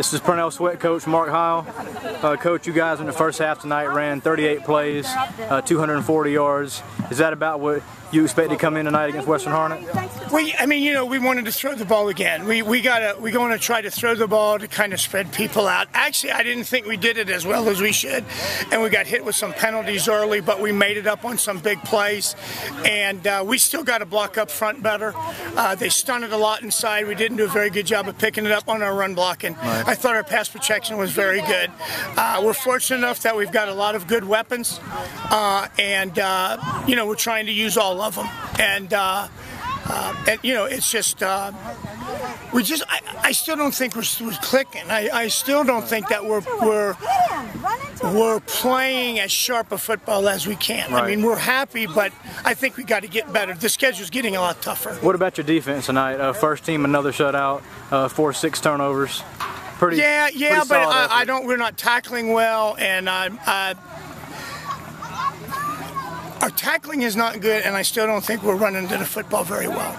This is Purnell Swett coach Mark Heil. Uh, coach, you guys in the first half tonight ran 38 plays, uh, 240 yards. Is that about what you expect to come in tonight against Western Harnett? We, I mean, you know, we wanted to throw the ball again. We we gotta we going to try to throw the ball to kind of spread people out. Actually, I didn't think we did it as well as we should, and we got hit with some penalties early, but we made it up on some big plays, and uh, we still got to block up front better. Uh, they stunted a lot inside. We didn't do a very good job of picking it up on our run blocking. Right. I thought our pass protection was very good. Uh, we're fortunate enough that we've got a lot of good weapons, uh, and uh, you know we're trying to use all of them, and. Uh, uh, and you know, it's just uh, we just. I, I, still don't think we're, we're clicking. I, I, still don't think that we're we're we're playing as sharp a football as we can. Right. I mean, we're happy, but I think we got to get better. The schedule's getting a lot tougher. What about your defense tonight? Uh, first team, another shutout, uh, four six turnovers. Pretty. Yeah, yeah, pretty but I, I, don't. We're not tackling well, and I our tackling is not good, and I still don't think we're running to the football very well.